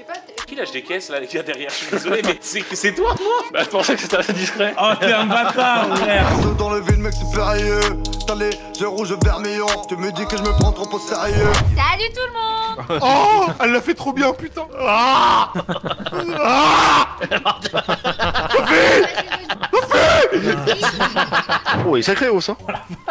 pas. Qui lâche des caisses là, les gars derrière? Je suis désolé, mais c'est c'est toi, moi Bah, je pensais que c'était assez discret. Oh, t'es un bâtard, frère Saut dans le vide, mec, c'est périlleux. T'as les yeux rouges vermillons. Tu me dis que je me prends trop au sérieux. Salut tout le monde Oh Elle l'a fait trop bien, putain Ah Oh, il est sacré, oh, ça.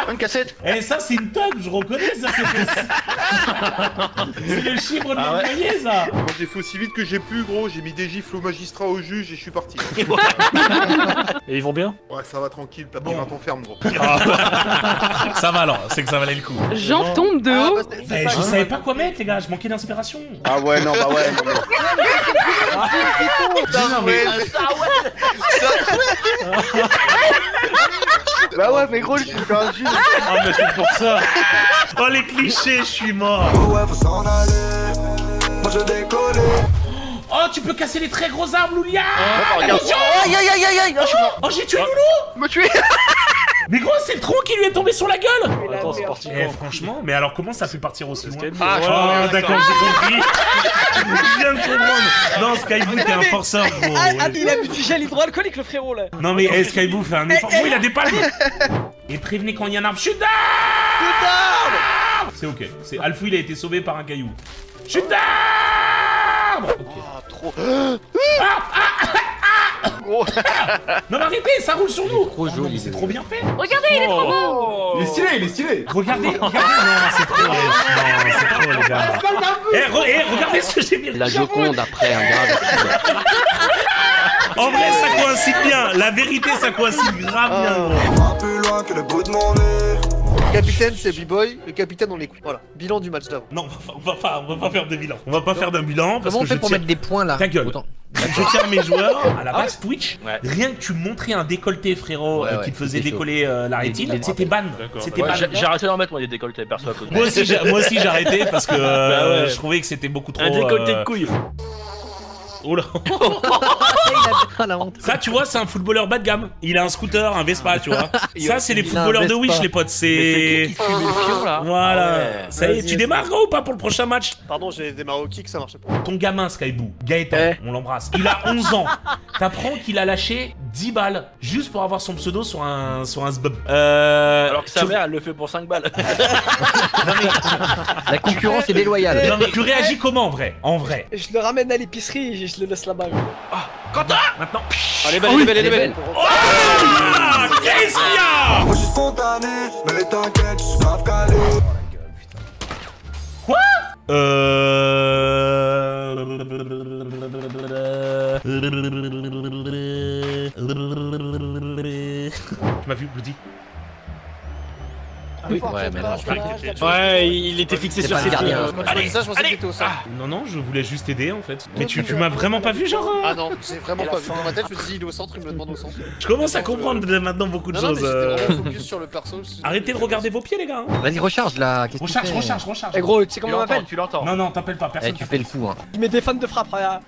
Une cassette. Eh, ça, c'est une tub, je reconnais ça, c'est C'est le chiffre de Ah ouais. l'employé, ça. Quand j'ai fait aussi vite que j'ai pu, gros, j'ai mis des gifles au magistrat, au juge et je suis parti. Et ils vont bien? Ouais, ça va tranquille, t'as pris 20 ans ferme, gros. Ça va alors, c'est que ça valait le coup. Jean tombe de haut. Eh, je savais pas quoi mettre, les gars, je manquais d'inspiration. Ah ouais, non, bah ouais. non, mais- Non, mais- Bah ouais, mais gros, je suis un juge. Ah, mais c'est pour ça Oh, les clichés, je suis mort Oh ouais, faut s'en aller. Moi je décolle. Oh, tu peux casser les très gros arbres, Loulia regarde. Aïe, aïe, aïe, aïe, aïe. Suis mort. Oh, j'ai tué Loulou Me tuer. Mais gros, c'est le tronc qui lui est tombé sur la gueule Attends, c'est parti. Eh, franchement, mais alors comment ça fait partir aussi loin Ah, Oh, d'accord, j'ai compris Je viens de comprendre Non, Skyboo, t'es un forceur, gros Ah, ah, il a bu du gel hydroalcoolique le frérot là Non mais eh, Skyboo fait un effort. Oh, il a des palmes Et prévenez quand il y a un arbre. Chute d'arbre C'est ok. C'est Alfou, il a été sauvé par un caillou. Chute d'arbre Ok. Ah, trop. Non mais arrêtez, ça roule sur nous. Oh non, mais C'est trop bien fait. Regardez, il est trop beau. Il est stylé, il est stylé. Regardez, regardez. Non, c'est trop, non, c'est trop, les gars. Eh, re- eh, regardez ce que j'ai mis. La Joconde après un grave. En vrai, ça coïncide bien. La vérité, ça coïncide grave bien, gros. Pas plus loin que le bout de mon nez. Capitaine, c'est B-Boy. Le capitaine, on l'écoute. Voilà. Bilan du match d'avant. Non, on va, pas, on va pas faire de bilan. On va pas faire d'un bilan parce Comment on que fait je pour tiens- mettre des points là Ta gueule. Autant- Je tiens mes joueurs à la base Twitch. Ouais. Rien que tu montrais un décolleté, frérot, Ouais, euh, qui te faisait décoller euh, la rétine, c'était ban. J'ai arrêté d'en mettre moi des décolletés perso à cause Moi aussi, j'ai- moi aussi j'ai arrêté parce que euh, Bah ouais. je trouvais que c'était beaucoup trop. Un décolleté euh, de couilles. Oh là. La honte. Ça, tu vois, c'est un footballeur bas de gamme. Il a un scooter, un Vespa, tu vois. Ça, c'est les footballeurs de. Wish, les potes. C'est. Voilà. Ah. Ça y est, tu démarres gros ou pas pour le prochain match Pardon, j'ai démarré au kick, ça marchait pas. Ton gamin, Skyboo, Gaëtan, Eh. on l'embrasse. Il a 11 ans. T'apprends qu'il a lâché 10 balles juste pour avoir son pseudo sur un, sur un sbub. Euh. Alors que sa mère elle le fait pour 5 balles. La concurrence est déloyale. Non, mais tu réagis comment en vrai? En vrai. Je le ramène à l'épicerie je le laisse là-bas. Maintenant. Allez, belle, elle est belle, elle est belle. Ah Qu'est-ce qu'il y a Moi je suis spontané. Mais t'inquiète, je suis grave calé. Quoi Euh. Tu m'as vu, Bloody? Ouais, mais là, Ouais, il était fixé sur ses le gardien. pieds. Quand tu m'as dit ça, je pensais que t'étais au sol. Non, non, je voulais juste t'aider en fait. Mais tu, m'as vraiment pas vu, genre euh, Ah non, j'ai vraiment pas vu. Dans ma tête, je me suis dit, il est au centre, il me le demande au centre. Je commence à comprendre maintenant beaucoup de choses. euh. Arrêtez de regarder vos pieds, les gars. hein. Vas-y, recharge là. Recharge, recharge, recharge. Eh gros, tu sais comment on m'appelle tu l'entends. Non, non, t'appelles pas, Eh, personne. tu fais le fou, hein. Il met des fans de frappe, regarde.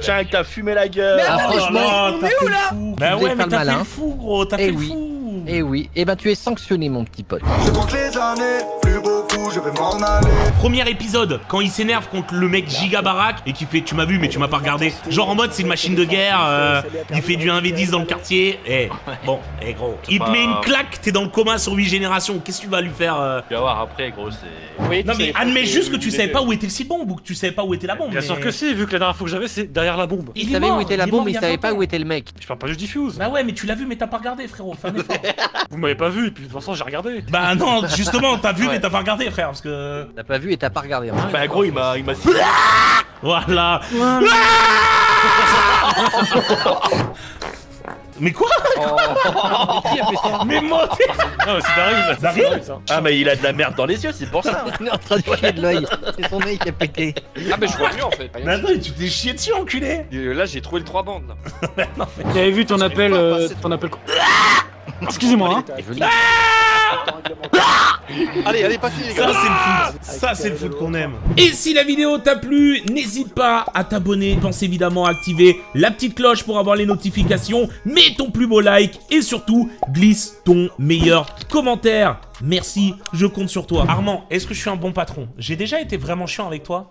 Tiens, avec ta fumé la gueule. Ah, Oh là franchement, on t'as est où, le là fou. Bah ouais, mais t'as fait le fou, gros. T'as Eh fait le fou. Eh oui, eh ben tu es sanctionné, mon petit pote. Je compte les années. Plus je vais m'en aller. Premier épisode, quand il s'énerve contre le mec giga baraque et qui fait tu m'as vu mais tu m'as pas regardé. Genre en mode c'est une machine de guerre, euh, il fait du 1v10 dans le quartier. Eh, bon, eh gros. Il te met une claque, t'es dans le coma sur 8 générations. Qu'est-ce que tu vas lui faire euh Tu vas voir après, gros, c'est. Non mais admets juste que tu savais pas où était le site bombe ou que tu savais pas où était la bombe. Bien mais- sûr que si, vu que la dernière fois que j'avais, c'est derrière la bombe. Il Il savait mort, où était la il bombe, mais il savait 20 pas où était le mec. Je parle pas juste diffuse. Bah ouais mais tu l'as vu mais t'as pas regardé frérot, fais un effort. Vous m'avez pas vu, et puis de toute façon, j'ai regardé. bah non, justement, t'as vu mais t'as pas regardé frère parce que... T'as pas vu et t'as pas regardé. hein. Bah, gros, il m'a il m'a Voilà. Mais quoi Qui a fait ça Mais moi Non, mais c'est Daryl. Daryl ça. Ah, mais il a de la merde dans les yeux, c'est pour ça. Il est en train de chier de l'œil. C'est son œil qui a pété. Ah, mais je vois mieux en fait. Mais attends, tu t'es chié dessus enculé Euh, Là, j'ai trouvé le 3 bandes. Là. J'avais vu ton appel. euh, ton appel. Excusez-moi, hein. Allez, allez, pas fini les Ça gars. c'est le foot, ça c'est le foot qu'on aime. Et si la vidéo t'a plu, n'hésite pas à t'abonner, pense évidemment à activer la petite cloche pour avoir les notifications, mets ton plus beau like et surtout glisse ton meilleur commentaire. Merci, je compte sur toi. Armand, est-ce que je suis un bon patron? J'ai déjà été vraiment chiant avec toi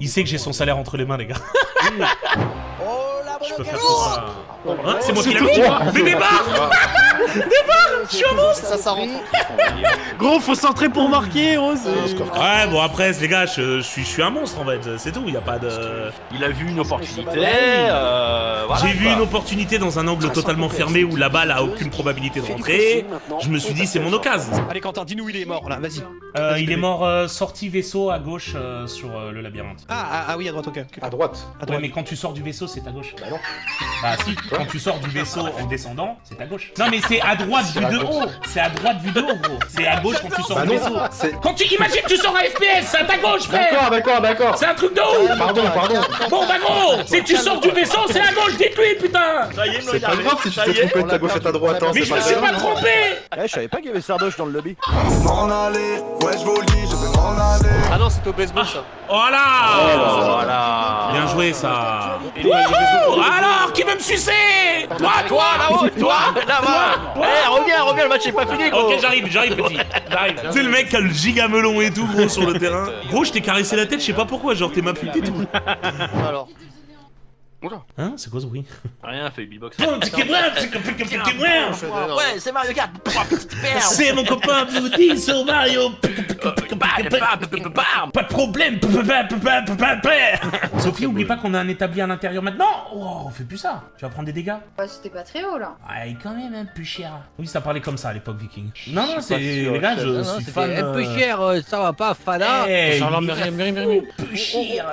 Il sait que j'ai son salaire entre les mains les gars. Je peux faire tout ça. Hein, c'est moi qui l'ai mis Mais débarre Ça, ça rentre. Gros, faut centrer pour marquer, Rose. Ouais, bon après, les gars, je, je suis, je suis un monstre en fait, c'est tout, il a pas de... Il a vu une opportunité. euh, voilà, J'ai vu une opportunité dans un angle totalement fermé où la balle a aucune probabilité de rentrer. Je me suis dit, c'est mon occasion. Allez Quentin, dis-nous où il est mort là, vas-y. Euh, il est mort euh, sorti vaisseau à gauche euh, sur euh, le labyrinthe. Ah, ah, ah oui, à droite, ok. À droite. À Ouais, droite. mais quand tu sors du vaisseau, c'est à gauche. Bah non. Bah si, quand tu sors du vaisseau en descendant, c'est à gauche. Non mais c'est à droite vu de haut. C'est à droite vu de haut, gros. C'est à gauche quand tu sors Bah du vaisseau. c'est... Quand tu imagines que tu sors à FPS, c'est à ta gauche, frère. D'accord, d'accord, d'accord. C'est un truc de ouf. Pardon, pardon. Bon bah gros, si tu sors du vaisseau, c'est à gauche, dites-lui, putain. Ça y est, C'est pas grave si tu t'es trompé de ta gauche à ta droite. hein, Mais je me suis pas trompé. Eh, je savais pas qu'il y avait Sardoche dans le lobby. M'en aller, ouais je vous le dis, Ah non, c'était au baseball ça. Voilà. Voilà. Bien joué ça. Wouhou Alors, qui veut me sucer? Toi, toi, là-haut, toi, Là-bas Eh, reviens, reviens, le match est pas fini, gros Ok, j'arrive, j'arrive, petit. J'arrive. Tu sais, le mec qui a le giga melon et tout, gros, sur le terrain. Gros, je t'ai caressé la tête, je sais pas pourquoi, genre t'es ma pute et tout. Alors. Hein C'est quoi ce bruit? Rien, fait beatbox. Ouais, c'est Mario Kart C'est mon copain Woody sur Mario. Pas de problème. Sophie, oublie pas qu'on a un établi à l'intérieur maintenant. Oh, on fait plus ça. Tu vas prendre des dégâts Bah, c'était pas très haut là. Ah, il est quand même un peu cher. Oui, ça parlait comme ça à l'époque, Viking. Non, non, c'est. Les gars, je Non, non, suis c'était fan. Un peu euh, cher, euh, ça va pas, Fana. eh, un peu cher.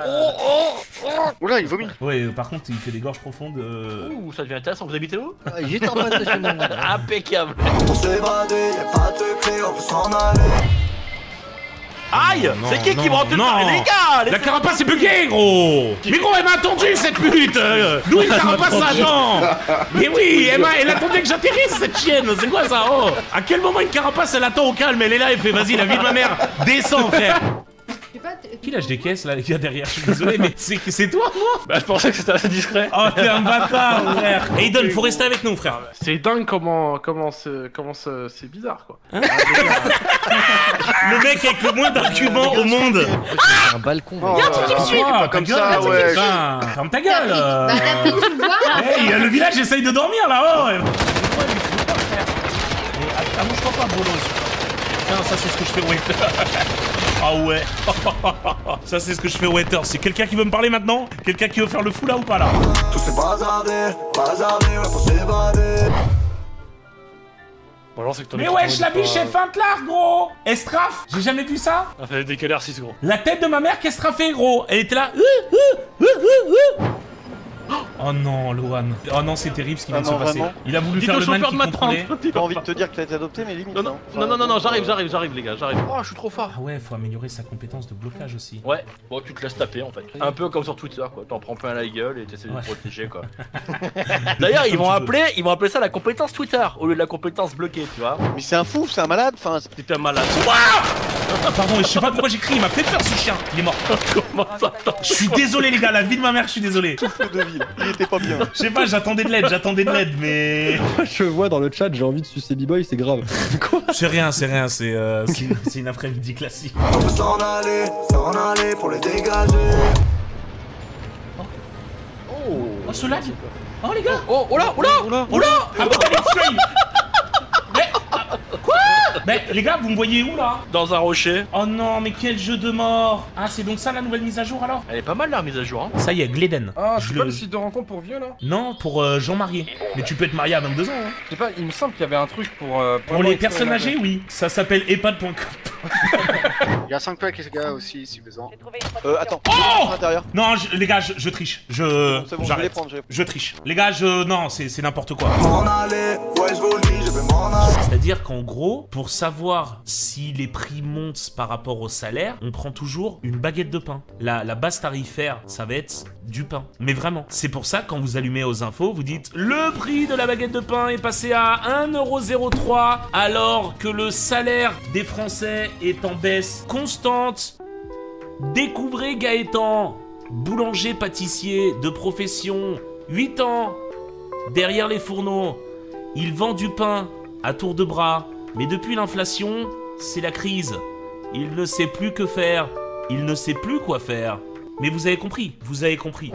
Oula, il vomit. Ouais, par contre, il fait des gorges profondes. euh, Ouh, ça devient intéressant, vous habitez où? J'étais en face de chez mon Impeccable Pour s'évader, y'a pas de secret, on peut s'en aller Aïe C'est qui qui me rentre non. Les gars La carapace est buggée, gros. Mais gros, elle m'a attendu, cette pute. Euh, D'où une carapace là-dedans Mais oui, elle, elle attendait que j'atterrisse, cette chienne. C'est quoi ça, oh? À quel moment une carapace, elle attend au calme? Elle est là, elle fait, vas-y, la vie de ma mère, descends, frère. Qui lâche des caisses, là, les gars, derrière? Je suis désolé, mais c'est c'est toi, moi? Bah, je pensais que c'était assez discret. Oh, t'es un bâtard, frère. Aiden, faut rester avec nous, frère. C'est dingue comment, comment, c'est- comment c'est c'est bizarre quoi. Le mec avec le moins d'arguments au monde Un balcon. Oh, Y'a un truc qui me suit Ah, pas comme ta ça, gueule, ouais. putain, Ferme ta gueule euh. Bah, Hey, le village essaye de dormir là-haut Et- Ah, moi je crois pas, Bruno. Tiens, ça c'est ce que je fais au waiter. Ah ouais. Ça c'est ce que je fais au waiter. C'est quelqu'un qui veut me parler maintenant? Quelqu'un qui veut faire le fou là ou pas là? Tout s'est bazardé, bazardé, ouais pour s'évader Bon, alors, que Mais wesh, la biche est feinte là, gros Estraf J'ai jamais vu ça Ça fait des calères 6 gros. La tête de ma mère qu'Estrafé, gros Elle était là. Euh, Oh non, Lohan. Oh non, c'est terrible ce qui vient de Ah se passer. vraiment Il a voulu Dites faire le man qui contrôlait. J'ai pas envie de te dire que t'as été adopté, mais limite. Non, non, hein. non, non, non, non, j'arrive, j'arrive, j'arrive, les gars, j'arrive. Oh, je suis trop fort. Ah ouais, faut améliorer sa compétence de blocage aussi. Ouais, bon, tu te laisses taper en fait. Un peu comme sur Twitter, quoi. T'en prends plein la gueule et t'essaies Ouais. de te protéger, quoi. D'ailleurs, ils vont appeler, ils vont appeler ça la compétence Twitter au lieu de la compétence bloquée, tu vois. Mais c'est un fou, c'est un malade. Enfin, c'est- T'es un malade. Ah, pardon, je sais pas pourquoi j'ai crié, il m'a fait peur ce chien. Il est mort. Comment ça Je suis désolé les gars, la vie de ma mère, je suis désolé. fou de ville. Il était pas bien. Je sais pas, j'attendais de l'aide, j'attendais de l'aide, mais... Je vois dans le chat, j'ai envie de sucer B-Boy, c'est grave. C'est rien, c'est rien, c'est euh, c'est une, après-midi classique. On peut s'en aller, s'en aller pour les dégager Oh, ce lag Oh les gars Oh, oh là, oh là Oh là Apocalypse Train Mais... Mais les gars, vous me voyez où là Dans un rocher. Oh non, mais quel jeu de mort Ah, c'est donc ça la nouvelle mise à jour alors Elle est pas mal la remise à jour, hein. Ça y est, Gleden. Ah, Je c'est le- pas le site de rencontre pour vieux là Non, pour euh, Jean marié. Mais tu peux être marié à 22 ans, hein. Je sais pas, il me semble qu'il y avait un truc pour. euh, Pour les personnes âgées, oui. Ça s'appelle EHPAD.com. Il y a 5 packs, les gars, aussi, si besoin. Euh, attends. Oh. Non, je- les gars, je, je triche. Je. Bon, je vais les prendre. je vais les Je triche. Les gars, je. Non, c'est c'est n'importe quoi. M'en aller, ouais je C'est-à-dire qu'en gros, pour savoir si les prix montent par rapport au salaire, on prend toujours une baguette de pain. La, base tarifaire, ça va être du pain. Mais vraiment. C'est pour ça, quand vous allumez aux infos, vous dites le prix de la baguette de pain est passé à 1,03€ alors que le salaire des Français est en baisse constante. Découvrez Gaëtan, boulanger pâtissier de profession, 8 ans, derrière les fourneaux. Il vend du pain à tour de bras, mais depuis l'inflation, c'est la crise. Il ne sait plus que faire, il ne sait plus quoi faire. Mais vous avez compris, vous avez compris.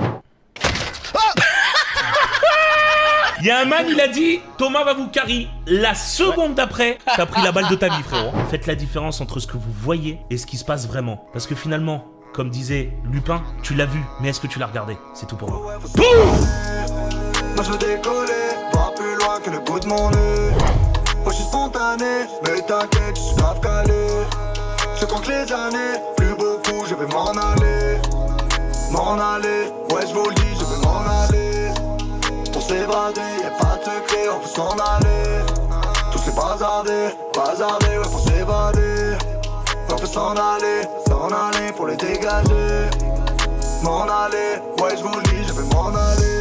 Il y a un man, il a dit Thomas va vous carry. La seconde d'après, t'as pris la balle de ta vie, frérot. Faites la différence entre ce que vous voyez et ce qui se passe vraiment. Parce que finalement, comme disait Lupin, tu l'as vu, mais est-ce que tu l'as regardé? C'est tout pour moi. Mais t'inquiète, je suis grave calé. Je compte les années, plus beaucoup, je vais m'en aller. M'en aller, ouais je vous le je vais m'en aller. Pour s'évader, y'a pas de secret, on peut s'en aller. Tous ces bazardés, bazardés, ouais pour s'évader. On peut s'en aller, s'en aller pour les dégager. M'en aller, ouais je vous le je vais m'en aller.